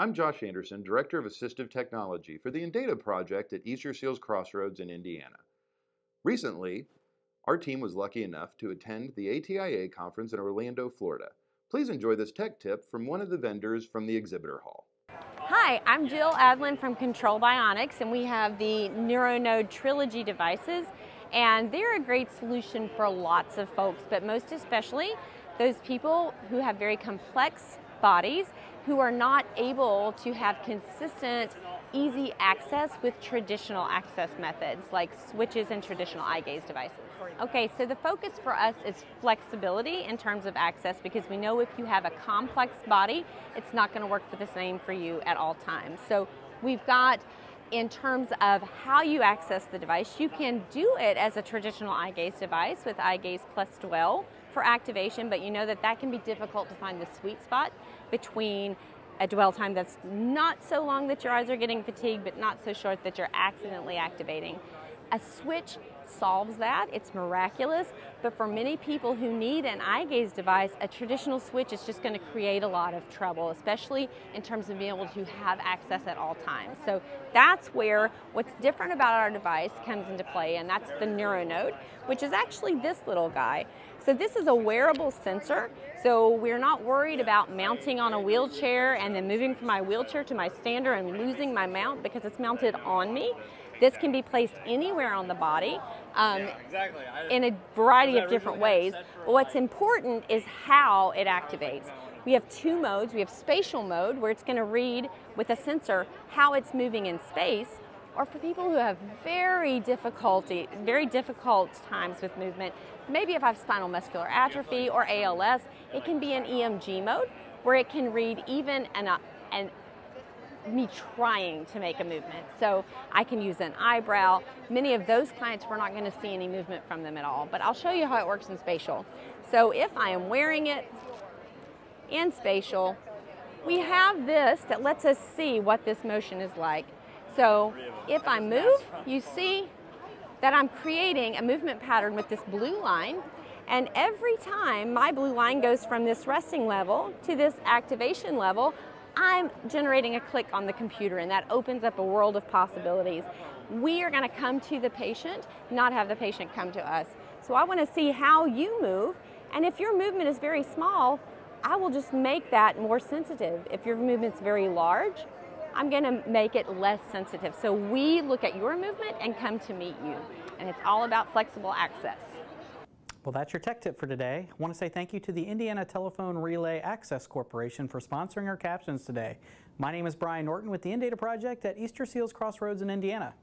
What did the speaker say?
I'm Josh Anderson, Director of Assistive Technology for the Indata project at Easter Seals Crossroads in Indiana. Recently, our team was lucky enough to attend the ATIA conference in Orlando, Florida. Please enjoy this tech tip from one of the vendors from the exhibitor hall. Hi, I'm Jill Adlin from Control Bionics, and we have the NeuroNode Trilogy devices, and they're a great solution for lots of folks, but most especially those people who have very complex bodies who are not able to have consistent easy access with traditional access methods like switches and traditional eye gaze devices. Okay, so the focus for us is flexibility in terms of access because we know if you have a complex body, it's not going to work for the same for you at all times. So we've got in terms of how you access the device, you can do it as a traditional eye gaze device with eye gaze plus dwell for activation, but you know that that can be difficult to find the sweet spot between a dwell time that's not so long that your eyes are getting fatigued, but not so short that you're accidentally activating. A switch solves that. It's miraculous. But for many people who need an eye gaze device, a traditional switch is just going to create a lot of trouble, especially in terms of being able to have access at all times. So that's where what's different about our device comes into play, and that's the NeuroNode, which is actually this little guy. So this is a wearable sensor, so we're not worried about mounting on a wheelchair and then moving from my wheelchair to my stander and losing my mount because it's mounted on me. This can be placed anywhere on the body um, yeah, exactly. in a variety of different ways. But what's important is how it activates. We have two modes. We have spatial mode where it's going to read with a sensor how it's moving in space, or for people who have very difficulty, very difficult times with movement, maybe if I have spinal muscular atrophy or ALS, it can be an EMG mode where it can read even an, an me trying to make a movement. So I can use an eyebrow. Many of those clients, we're not going to see any movement from them at all, but I'll show you how it works in spatial. So if I am wearing it in spatial, we have this that lets us see what this motion is like. So if I move, you see that I'm creating a movement pattern with this blue line and every time my blue line goes from this resting level to this activation level, I'm generating a click on the computer and that opens up a world of possibilities. We are going to come to the patient, not have the patient come to us. So I want to see how you move and if your movement is very small, I will just make that more sensitive. If your movement is very large, I'm going to make it less sensitive. So we look at your movement and come to meet you. And it's all about flexible access. Well, that's your tech tip for today. I want to say thank you to the Indiana Telephone Relay Access Corporation for sponsoring our captions today. My name is Brian Norton with the Indata Project at Easter Seals Crossroads in Indiana.